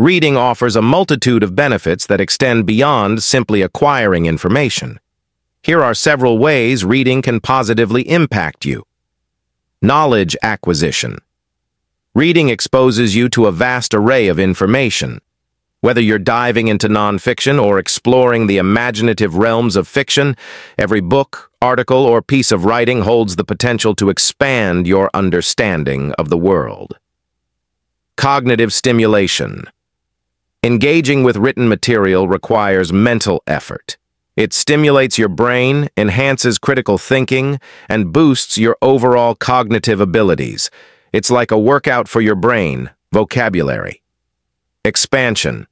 reading offers a multitude of benefits that extend beyond simply acquiring information. Here are several ways reading can positively impact you. Knowledge acquisition. Reading exposes you to a vast array of information. Whether you're diving into nonfiction or exploring the imaginative realms of fiction, every book, article, or piece of writing holds the potential to expand your understanding of the world. Cognitive stimulation. Engaging with written material requires mental effort. It stimulates your brain, enhances critical thinking, and boosts your overall cognitive abilities. It's like a workout for your brain, vocabulary. Expansion.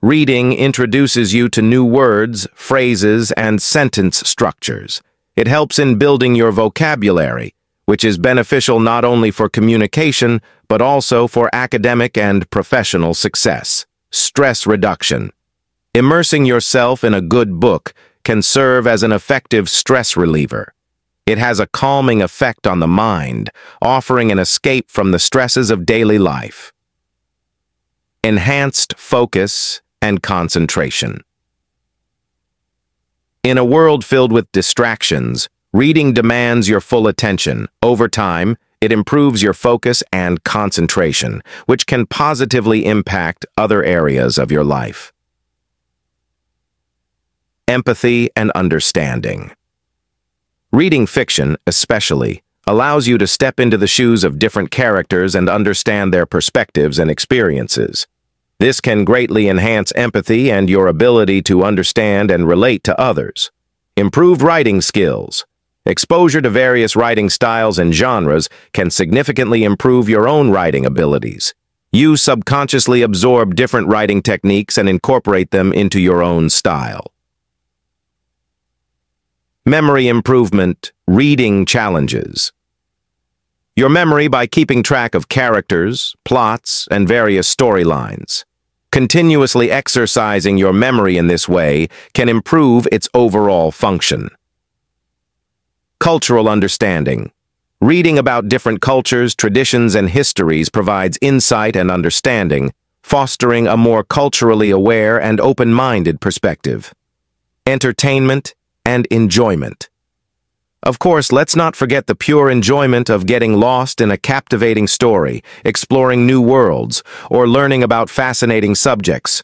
Reading introduces you to new words, phrases, and sentence structures. It helps in building your vocabulary, which is beneficial not only for communication, but also for academic and professional success. Stress reduction. Immersing yourself in a good book can serve as an effective stress reliever. It has a calming effect on the mind, offering an escape from the stresses of daily life. Enhanced focus and concentration. In a world filled with distractions, reading demands your full attention. Over time, it improves your focus and concentration, which can positively impact other areas of your life. Empathy and understanding. Reading fiction, especially, allows you to step into the shoes of different characters and understand their perspectives and experiences. This can greatly enhance empathy and your ability to understand and relate to others. Improved writing skills. Exposure to various writing styles and genres can significantly improve your own writing abilities. You subconsciously absorb different writing techniques and incorporate them into your own style. Memory improvement, reading challenges. Your memory by keeping track of characters, plots, and various storylines. Continuously exercising your memory in this way can improve its overall function. Cultural understanding. Reading about different cultures, traditions, and histories provides insight and understanding, fostering a more culturally aware and open-minded perspective. Entertainment and enjoyment. Of course, let's not forget the pure enjoyment of getting lost in a captivating story, exploring new worlds, or learning about fascinating subjects.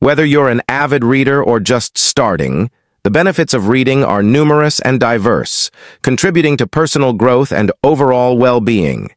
Whether you're an avid reader or just starting, the benefits of reading are numerous and diverse, contributing to personal growth and overall well-being.